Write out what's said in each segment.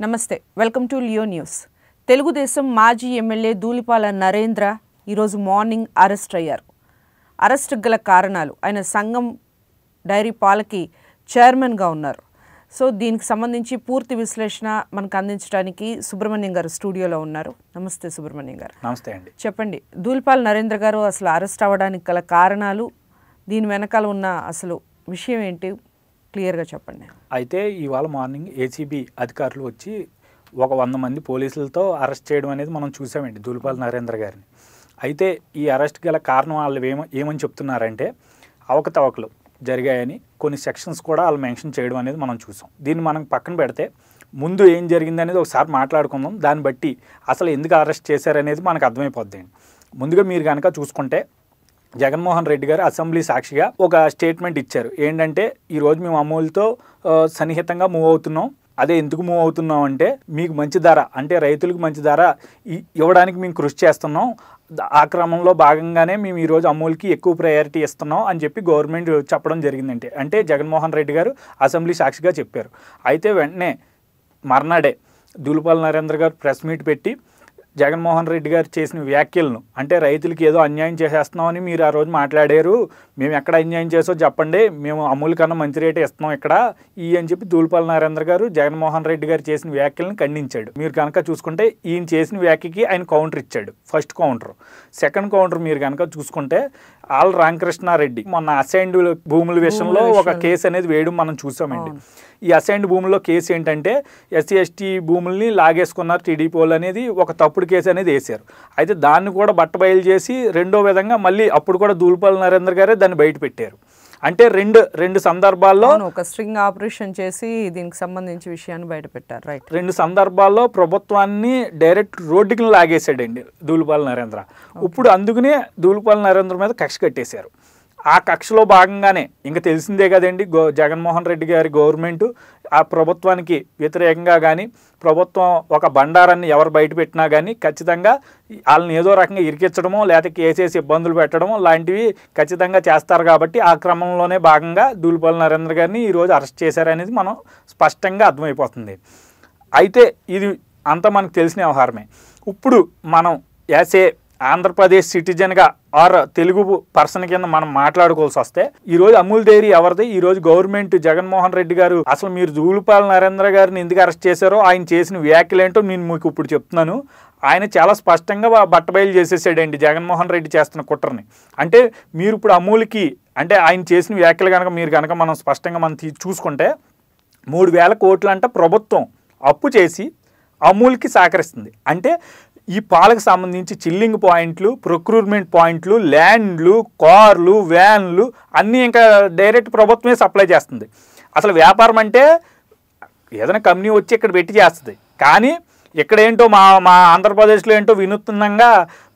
నమస్తే welcome to Leo news. Telugu Desam మాజీ MLA Dhulipala Narendra ఈరోజు మార్నింగ్ అరెస్ట్ అయ్యారు. అరెస్ట్ గల కారణాలు ఆయన సంఘం డైరీ పాలకి చైర్మన్గా ఉన్నారు. సో దీనికి సంబంధించి పూర్తి విశ్లేషణ మనకు అందించడానికి సుబ్రహ్మణ్యం గారు స్టూడియోలో ఉన్నారు. నమస్తే సుబ్రహ్మణ్యం గారు. నమస్తే అండి. చెప్పండి ధూళిపాల నరేంద్ర గారు అసలు అరెస్ట్ అవ్వడానికి గల కారణాలు దీని వెనకాల ఉన్న అసలు విషయం ఏంటి? క్లియర్గా చెప్పండి. అయితే ఇవాళ మార్నింగ్ ఏసీబీ అధికారులు వచ్చి ఒక వంద మంది పోలీసులతో అరెస్ట్ చేయడం అనేది మనం చూసామండి దూలిపాల నరేంద్ర గారిని. అయితే ఈ అరెస్ట్ గల కారణం వాళ్ళు ఏమ ఏమని చెప్తున్నారంటే అవకతవకలు జరిగాయని కొన్ని సెక్షన్స్ కూడా వాళ్ళు మెన్షన్ చేయడం అనేది మనం చూసాం. దీన్ని మనం పక్కన పెడితే ముందు ఏం జరిగింది అనేది ఒకసారి మాట్లాడుకుందాం. దాన్ని బట్టి అసలు ఎందుకు అరెస్ట్ చేశారనేది మనకు అర్థమైపోద్ది ముందుగా మీరు కనుక చూసుకుంటే జగన్మోహన్ రెడ్డి గారు అసెంబ్లీ సాక్షిగా ఒక స్టేట్మెంట్ ఇచ్చారు. ఏంటంటే ఈరోజు మేము అమూల్తో సన్నిహితంగా మూవ్ అవుతున్నాం. అదే ఎందుకు మూవ్ అవుతున్నాం అంటే మీకు మంచి ధర అంటే రైతులకు మంచి ధర ఇ- ఇవ్వడానికి మేము కృషి చేస్తున్నాం. ఆ క్రమంలో భాగంగానే మేము ఈరోజు అమూల్కి ఎక్కువ ప్రయారిటీ ఇస్తున్నాం అని చెప్పి గవర్నమెంట్ చెప్పడం జరిగిందంటే అంటే జగన్మోహన్ రెడ్డి గారు అసెంబ్లీ సాక్షిగా చెప్పారు. అయితే వెంటనే మర్నాడే దులుపాల నరేంద్ర గారు ప్రెస్ మీట్ పెట్టి జగన్మోహన్ రెడ్డి గారు చేసిన వ్యాఖ్యలను అంటే రైతులకి ఏదో అన్యాయం చేసేస్తున్నామని మీరు ఆ రోజు మాట్లాడారు మేము ఎక్కడ అన్యాయం చేసో చెప్పండి మేము అమూల్ కన్నా మంచి రేటే ఇస్తున్నాం ఇక్కడ ఈ అని చెప్పి దూల్పల్లి నరేంద్ర గారు జగన్మోహన్ రెడ్డి గారు చేసిన వ్యాఖ్యలను ఖండించాడు. మీరు కనుక చూసుకుంటే ఈయన చేసిన వ్యాఖ్యకి ఆయన కౌంటర్ ఇచ్చాడు ఫస్ట్ కౌంటర్. సెకండ్ కౌంటర్ మీరు కనుక చూసుకుంటే ఆల్ రామకృష్ణారెడ్డి. మొన్న అసైన్డ్ భూముల విషయంలో ఒక కేసు అనేది వేయడం మనం చూసామండి. ఈ అసైన్డ్ భూముల్లో కేసు ఏంటంటే ఎస్సీ ఎస్టీ భూముల్ని లాగేసుకున్నారు టీడీపీ వాళ్ళు అనేది ఒక తప్పుడు కేసు అనేది వేశారు. అయితే దాన్ని కూడా బట్టబయలు చేసి రెండో విధంగా మళ్ళీ అప్పుడు కూడా దూల్పాల నరేంద్ర గారే దాన్ని బయట పెట్టారు. అంటే రెండు రెండు సందర్భాల్లో ఒక స్ట్రింగ్ ఆపరేషన్ చేసి దీనికి సంబంధించి విషయాన్ని బయట పెట్టారు రైట్. రెండు సందర్భాల్లో ప్రభుత్వాన్ని డైరెక్ట్ రోడ్డుకి లాగేశాడండి దూలుపాల నరేంద్ర. ఇప్పుడు అందుకనే దూలుపాల నరేంద్ర మీద కక్ష కట్టేశారు. ఆ కక్షలో భాగంగానే ఇంకా తెలిసిందే కదండి గో జగన్మోహన్ రెడ్డి గారి గవర్నమెంట్ ఆ ప్రభుత్వానికి వ్యతిరేకంగా కానీ ప్రభుత్వం ఒక బండారాన్ని ఎవరు బయట పెట్టినా కానీ ఖచ్చితంగా వాళ్ళని ఏదో రకంగా ఇరికించడమో లేకపోతే కేసేసి ఇబ్బందులు పెట్టడమో లాంటివి ఖచ్చితంగా చేస్తారు కాబట్టి ఆ క్రమంలోనే భాగంగా దూలిపాల నరేంద్ర గారిని ఈరోజు అరెస్ట్ చేశారనేది మనం స్పష్టంగా అర్థమైపోతుంది. అయితే ఇది అంతా మనకు తెలిసిన వ్యవహారమే. ఇప్పుడు మనం యాసే ఆంధ్రప్రదేశ్ సిటిజన్గా ఆర్ తెలుగు పర్సన్ కింద మనం మాట్లాడుకోవాల్సి వస్తే ఈ రోజు అమూల్ డైరీ ఎవరిది? ఈ రోజు గవర్నమెంట్ జగన్మోహన్ రెడ్డి గారు అసలు మీరు జూలుపాల నరేంద్ర గారిని ఎందుకు అరెస్ట్ చేశారో ఆయన చేసిన వ్యాఖ్యలు ఏంటో నేను మీకు ఇప్పుడు చెప్తున్నాను. ఆయన చాలా స్పష్టంగా బట్టబయలు చేసేసాడండి జగన్మోహన్ రెడ్డి చేస్తున్న కుట్రని. అంటే మీరు ఇప్పుడు అమూల్కి అంటే ఆయన చేసిన వ్యాఖ్యలు కనుక మీరు కనుక మనం స్పష్టంగా మనం చూసుకుంటే మూడు వేల కోట్లు ప్రభుత్వం అప్పు చేసి అమూల్కి సహకరిస్తుంది. అంటే ఈ పాలకు సంబంధించి చిల్లింగ్ పాయింట్లు ప్రొక్రూట్మెంట్ పాయింట్లు ల్యాండ్లు కార్లు వ్యాన్లు అన్నీ ఇంకా డైరెక్ట్ ప్రభుత్వమే సప్లై చేస్తుంది. అసలు వ్యాపారం అంటే ఏదైనా కంపెనీ వచ్చి ఇక్కడ పెట్టి చేస్తుంది. కానీ ఇక్కడ ఏంటో మా మా ఆంధ్రప్రదేశ్లో ఏంటో వినూత్నంగా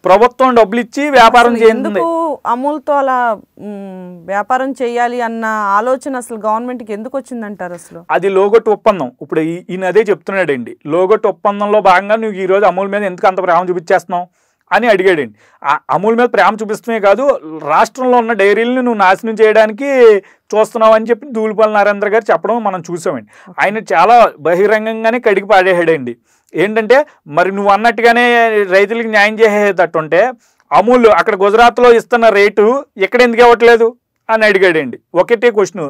ప్రభుత్వం డబ్బులు ఇచ్చి వ్యాపారం ఎందుకు అమూల్తో అలా వ్యాపారం చేయాలి అన్న ఆలోచన అసలు గవర్నమెంట్కి ఎందుకు వచ్చిందంటారు అసలు? అది లోగొట్టు ఒప్పందం. ఇప్పుడు ఈయన అదే చెప్తున్నాడండి. లోగొట్టు ఒప్పందంలో భాగంగా నువ్వు ఈరోజు అమూల్ మీద ఎందుకు అంత ప్రేమ చూపించేస్తున్నావు అని అడిగాడండి. ఆ అమూల్ మీద ప్రేమ చూపిస్తమే కాదు రాష్ట్రంలో ఉన్న డైరీలను నువ్వు నాశనం చేయడానికి చూస్తున్నావు అని చెప్పి దూలిపాల నరేంద్ర గారు చెప్పడం మనం చూసామండి. ఆయన చాలా బహిరంగంగానే కడిగి పాడేసాడండి ఏంటంటే మరి నువ్వు అన్నట్టుగానే రైతులకు న్యాయం చేసేటట్టుంటే అమూల్ అక్కడ గుజరాత్లో ఇస్తున్న రేటు ఇక్కడ ఎందుకు ఇవ్వట్లేదు? అని అడిగాడండి. ఒకటే క్వశ్చన్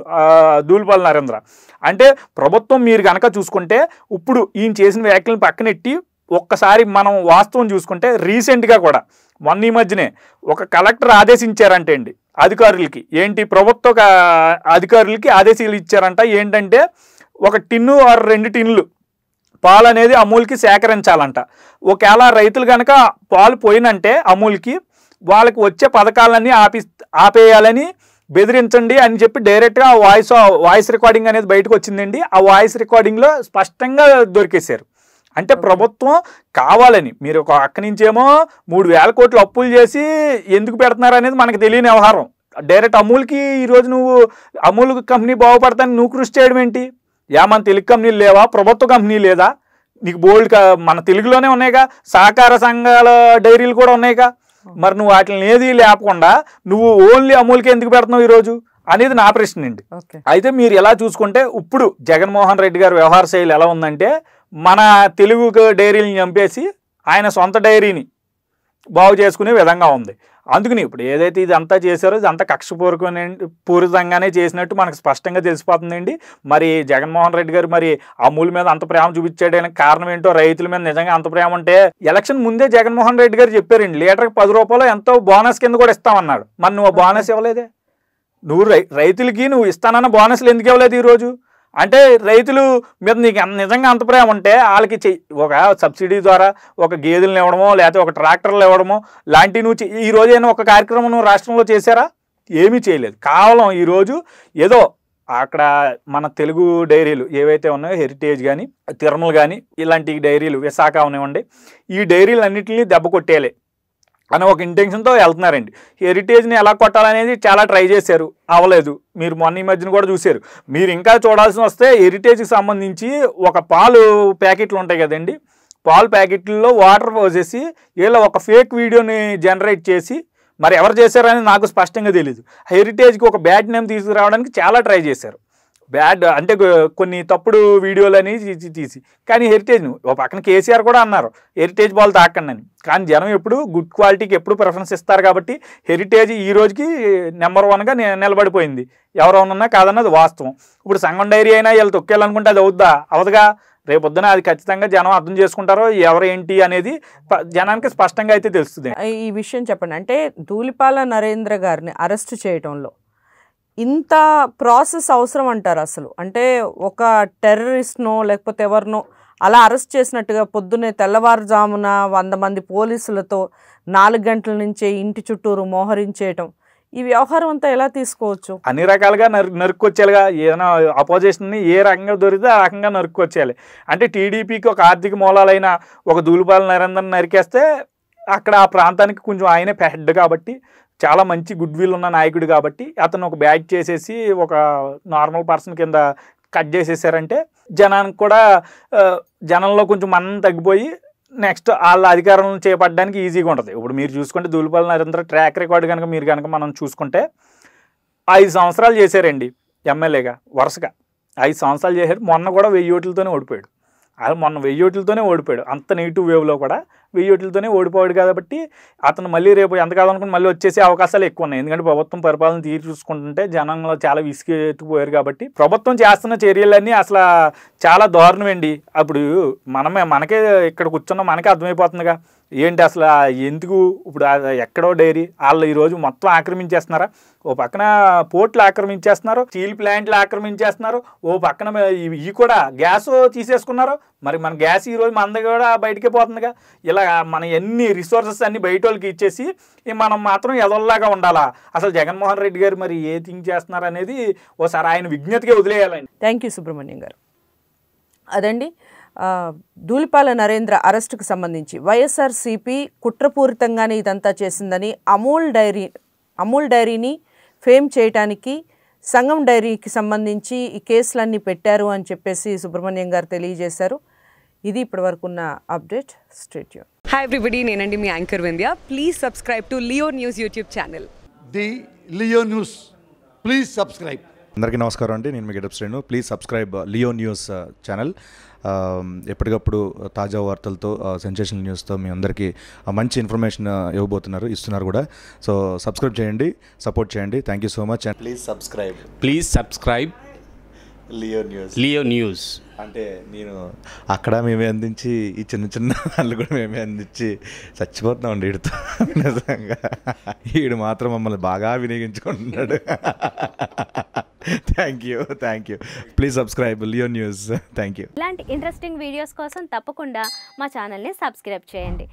దూలిపాల నరేంద్ర. అంటే ప్రభుత్వం మీరు కనుక చూసుకుంటే ఇప్పుడు ఈయన చేసిన వ్యాఖ్యలను పక్కనెట్టి ఒక్కసారి మనం వాస్తవం చూసుకుంటే రీసెంట్గా కూడా మొన్న ఈ మధ్యనే ఒక కలెక్టర్ ఆదేశించారంటే అండి అధికారులకి. ఏంటి ప్రభుత్వ అధికారులకి ఆదేశాలు ఇచ్చారంట ఏంటంటే ఒక టిన్ను ఆరు రెండు టిన్నులు పాలు అనేది అమూల్కి సేకరించాలంట. ఒకవేళ రైతులు కనుక పాలు పోయినంటే అమూల్కి వాళ్ళకి వచ్చే పథకాలన్నీ ఆపి ఆపేయాలని బెదిరించండి అని చెప్పి డైరెక్ట్గా ఆ వాయిస్ వాయిస్ రికార్డింగ్ అనేది బయటకు వచ్చిందండి. ఆ వాయిస్ రికార్డింగ్లో స్పష్టంగా దొరికేశారు. అంటే ప్రభుత్వం కావాలని మీరు ఒక అక్క నుంచేమో మూడు వేల కోట్లు అప్పులు చేసి ఎందుకు పెడుతున్నారు అనేది మనకు తెలియని వ్యవహారం. డైరెక్ట్ అమూల్కి ఈరోజు నువ్వు అమూల్ కంపెనీ బాగుపడతాను నువ్వు కృషి చేయడం ఏంటి? యా మన తెలుగు కంపెనీలు లేవా? ప్రభుత్వ కంపెనీ లేదా? నీకు బోల్డ్ కా- మన తెలుగులోనే ఉన్నాయిగా. సహకార సంఘాల డైరీలు కూడా ఉన్నాయిగా. మరి నువ్వు వాటిని ఏది లేకుండా నువ్వు ఓన్లీ అమూల్కి ఎందుకు పెడుతున్నావు ఈరోజు? అనేది నా ప్రశ్న అండి. అయితే మీరు ఎలా చూసుకుంటే ఇప్పుడు జగన్మోహన్ రెడ్డి గారి వ్యవహార శైలి ఎలా ఉందంటే మన తెలుగు డైరీని చంపేసి ఆయన సొంత డైరీని బాగు చేసుకునే విధంగా ఉంది. అందుకని ఇప్పుడు ఏదైతే ఇదంతా చేశారో ఇదంతా కక్షపూర్వకమైన పూరితంగానే చేసినట్టు మనకు స్పష్టంగా తెలిసిపోతుందండి. మరి జగన్మోహన్ రెడ్డి గారు మరి అమూల్ మీద అంత ప్రేమ చూపించడానికి కారణం ఏంటో రైతుల మీద నిజంగా అంత ప్రేమ ఉంటే ఎలక్షన్ ముందే జగన్మోహన్ రెడ్డి గారు చెప్పారండి లీటర్కి పది రూపాయలు ఎంతో బోనస్ కింద కూడా ఇస్తామన్నాడు. మరి నువ్వు బోనస్ ఇవ్వలేదే? నువ్వు రై రైతులకి నువ్వు ఇస్తానన్న బోనస్లు ఎందుకు ఇవ్వలేదు ఈరోజు? అంటే రైతులు మీద నీకు నిజంగా అంత ప్రేమ ఉంటే వాళ్ళకి ఒక సబ్సిడీ ద్వారా ఒక గేదెలను ఇవ్వడమో లేకపోతే ఒక ట్రాక్టర్లు ఇవ్వడమో లాంటివి నువ్వు చెయ్- ఈ రోజైనా ఒక కార్యక్రమం నువ్వు రాష్ట్రంలో చేశారా? ఏమీ చేయలేదు. కేవలం ఈరోజు ఏదో అక్కడ మన తెలుగు డైరీలు ఏవైతే ఉన్నాయో హెరిటేజ్ కానీ తిరుమల కానీ ఇలాంటి డైరీలు విశాఖ ఉన్నాయండి ఈ డైరీలు అన్నింటినీ దెబ్బ కొట్టేయాలి. అని ఒక ఇంటెన్షన్తో వెళ్తున్నారండి. హెరిటేజ్ని ఎలా కొట్టాలనేది చాలా ట్రై చేశారు. అవలేదు మీరు మొన్న ఈ మధ్యన కూడా చూశారు. మీరు ఇంకా చూడాల్సి వస్తే హెరిటేజ్కి సంబంధించి ఒక పాలు ప్యాకెట్లు ఉంటాయి కదండి. పాలు ప్యాకెట్లలో వాటర్ పోసేసి వీళ్ళ ఒక ఫేక్ వీడియోని జనరేట్ చేసి మరి ఎవరు చేశారని నాకు స్పష్టంగా తెలియదు హెరిటేజ్కి ఒక బ్యాడ్ నేమ్ తీసుకురావడానికి చాలా ట్రై చేశారు. బ్యాడ్ అంటే కొన్ని తప్పుడు వీడియోలని తీసి తీసి. కానీ హెరిటేజ్ ఒక పక్కన కేసీఆర్ కూడా అన్నారు హెరిటేజ్ బాల్ తాకండి అని కానీ జనం ఎప్పుడు గుడ్ క్వాలిటీకి ఎప్పుడు ప్రిఫరెన్స్ ఇస్తారు కాబట్టి హెరిటేజ్ ఈ రోజుకి నెంబర్ వన్గా నిలబడిపోయింది. ఎవరైనా కాదన్నది వాస్తవం. ఇప్పుడు సంగం డైరీ అయినా వీళ్ళు తొక్కేయాలనుకుంటే అది అవుద్దా? అవదుగా. రేపొద్దున అది ఖచ్చితంగా జనం అర్థం చేసుకుంటారో ఎవరు ఏంటి అనేది జనానికి స్పష్టంగా అయితే తెలుస్తుంది. ఈ విషయం చెప్పండి. అంటే ధూళిపాల నరేంద్ర గారిని అరెస్ట్ చేయటంలో ఇంత ప్రాసెస్ అవసరం అంటారు అసలు. అంటే ఒక టెర్రరిస్ట్నో లేకపోతే ఎవరినో అలా అరెస్ట్ చేసినట్టుగా పొద్దున్నే తెల్లవారుజామున వంద మంది పోలీసులతో నాలుగు గంటల నుంచే ఇంటి చుట్టూరు మోహరించేయటం. ఈ వ్యవహారం అంతా ఎలా తీసుకోవచ్చు? అన్ని రకాలుగా నరు నరుక్కొచ్చేయాలిగా ఏదైనా అపోజిషన్ని ఏ రకంగా దొరికితే ఆ రకంగా నరుక్కొచ్చేయాలి. అంటే టీడీపీకి ఒక ఆర్థిక మూలాలైన ఒక దూలిపాల నరేంద్రని నరికేస్తే అక్కడ ఆ ప్రాంతానికి కొంచెం ఆయనే హెడ్ కాబట్టి చాలా మంచి గుడ్ విల్ ఉన్న నాయకుడు కాబట్టి అతను ఒక బ్యాచ్ చేసేసి ఒక నార్మల్ పర్సన్ కింద కట్ చేసేసారంటే జనానికి కూడా జనంలో కొంచెం మనం తగ్గిపోయి నెక్స్ట్ వాళ్ళ అధికారం చేపట్టడానికి ఈజీగా ఉంటుంది. ఇప్పుడు మీరు చూసుకుంటే దూలిపల్లి నరేంద్ర ట్రాక్ రికార్డ్ కనుక మీరు కనుక మనం చూసుకుంటే ఐదు సంవత్సరాలు చేశారండి ఎమ్మెల్యేగా వరుసగా. ఐదు సంవత్సరాలు చేశారు. మొన్న కూడా వెయ్యి ఓట్లతోనే ఓడిపోయాడు. అది మొన్న వెయ్యి ఓట్లతోనే ఓడిపోయాడు. అంత నెగిటివ్ వేవ్లో కూడా వెయ్యి ఓట్లతోనే ఓడిపోయాడు కాబట్టి అతను మళ్ళీ రేపు ఎంత కాదనుకుని మళ్ళీ వచ్చేసే అవకాశాలు ఎక్కువ ఉన్నాయి. ఎందుకంటే ప్రభుత్వం పరిపాలన తీరు చూసుకుంటుంటే జనంలో చాలా విసిగెత్తిపోయారు కాబట్టి ప్రభుత్వం చేస్తున్న చర్యలన్నీ అసలు చాలా దారుణమండి అప్పుడు మనమే మనకే ఇక్కడ కూర్చున్న మనకే అర్థమైపోతుందిగా. ఏంటి అసలు ఎందుకు ఇప్పుడు ఎక్కడో డైరీ వాళ్ళు ఈరోజు మొత్తం ఆక్రమించేస్తున్నారా? ఓ పక్కన పోర్ట్లు ఆక్రమించేస్తున్నారు స్టీల్ ప్లాంట్లు ఆక్రమించేస్తున్నారు ఓ పక్కన ఇవి కూడా గ్యాస్ తీసేసుకున్నారు. మరి మన గ్యాస్ ఈరోజు మన కూడా బయటికి పోతుందిగా. ఇలా మన ఎన్ని రిసోర్సెస్ అన్ని బయట వాళ్ళకి ఇచ్చేసి మనం మాత్రం ఎదల్లాగా ఉండాలా? అసలు జగన్మోహన్ రెడ్డి గారు మరి ఏ థింక్ చేస్తున్నారు అనేది ఓసారి ఆయన విజ్ఞతగా వదిలేయాలండి. థ్యాంక్ యూ సుబ్రహ్మణ్యం గారు. అదండి. ధూళిపాల నరేంద్ర అరెస్టుకు సంబంధించి వైఎస్ఆర్సీపీ కుట్రపూరితంగానే ఇదంతా చేసిందని అమూల్ డైరీ అమూల్ డైరీని ఫేమ్ చేయటానికి సంఘం డైరీకి సంబంధించి ఈ కేసులన్నీ పెట్టారు అని చెప్పేసి సుబ్రహ్మణ్యం గారు తెలియజేశారు. ఇది ఇప్పటివరకు ఉన్న అప్డేట్ స్టేట్యూ హాయ్ ఎవ్రీబడి నేనండి మీ anchor Vindhya. Please subscribe to Leo news YouTube channel the Leo News. Please subscribe. అందరికీ నమస్కారం అండి. నేను మీ getup Srinu please subscribe Leo news channel ఎప్పటికప్పుడు తాజా వార్తలతో సెన్సేషనల్ న్యూస్తో మీ అందరికీ మంచి ఇన్ఫర్మేషన్ ఇవ్వబోతున్నారు ఇస్తున్నారు కూడా. సో సబ్స్క్రైబ్ చేయండి సపోర్ట్ చేయండి. Thank you so much and please subscribe please subscribe Leo news Leo news అంటే నేను అక్కడ మేమే అందించి ఈ చిన్న చిన్న వాళ్ళు కూడా మేమే అందించి చచ్చిపోతున్నాం అండి వీడితో. నిజంగా. వీడు మాత్రం మమ్మల్ని బాగా వినియోగించుకుంటున్నాడు. Thank you thank you please subscribe Leo news thank you ఇలాంటి ఇంట్రెస్టింగ్ వీడియోస్ కోసం తప్పకుండా మా ఛానల్ని సబ్స్క్రైబ్ చేయండి.